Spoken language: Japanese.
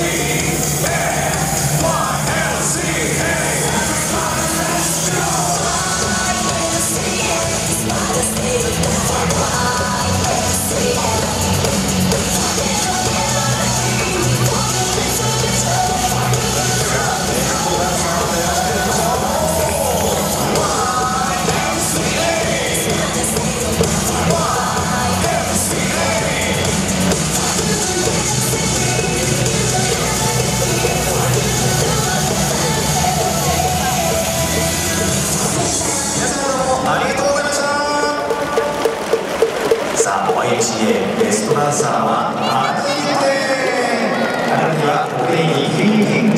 see. ダンサーはアニメ彼にはプレイに。フィリピンジュングルが